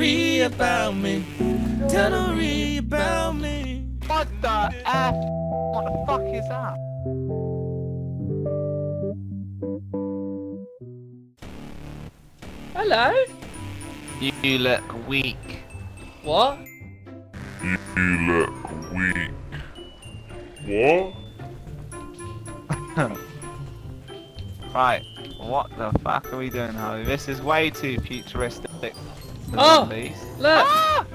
Ree about me. Tell Ree about me. What the F? What the fuck is that? Hello? You, you look weak. What? You look weak. What? Right, what the fuck are we doing, Harvey? This is way too futuristic. Oh! zombies. Look! Ah!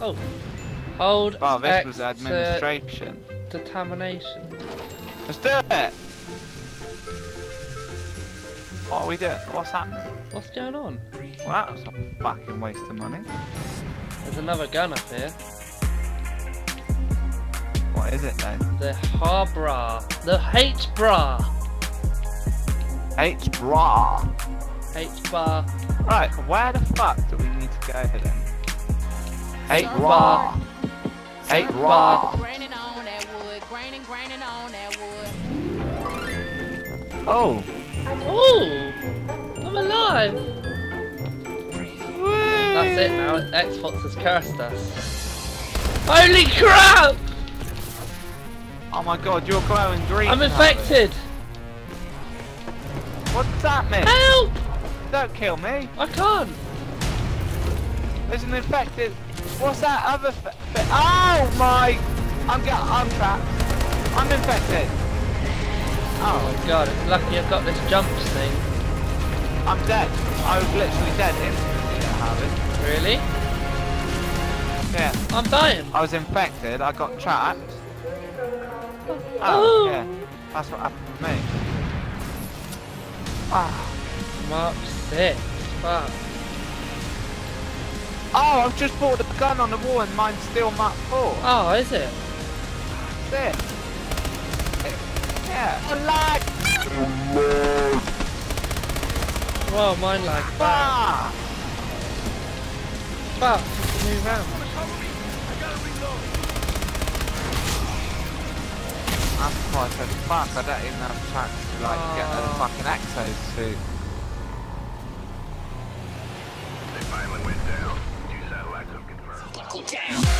Oh. Hold Well, this X was administration. determination. Let's do it! What are we doing? What's happening? What's going on? Well, that was a fucking waste of money. There's another gun up here. What is it then? The Harbra. The H-Bra. H bra. H-Bar. Right, where the fuck do we need to go then? H Bar. bra. H bra. Graining on that wood, graining, graining on that wood. Oh. oh. I'm alive! That's it now, Xbox has cursed us. Holy crap! Oh my god, you're glowing green. I'm Harvey. infected! What does that mean? Help! Don't kill me. I can't! There's an infected. What's that other? Oh my! I'm get. I'm trapped. I'm infected. Oh my god, it's lucky I've got this jumps thing. I'm dead. I was literally dead instantly. Harvey. Really? Yeah. I'm dying. I was infected. I got trapped. Oh, Oh. yeah. That's what happened to me. Ah. Mark 6. Fuck. Oh, I've just bought the gun on the wall and mine's still Mark 4. Oh, is it? That's it. Yeah. Oh, lag! Whoa, mine like fuck. Ah! Fuck, move round. That's why I said fuck, I don't even have a chance to like get the Oh. fucking Exos suit. They down.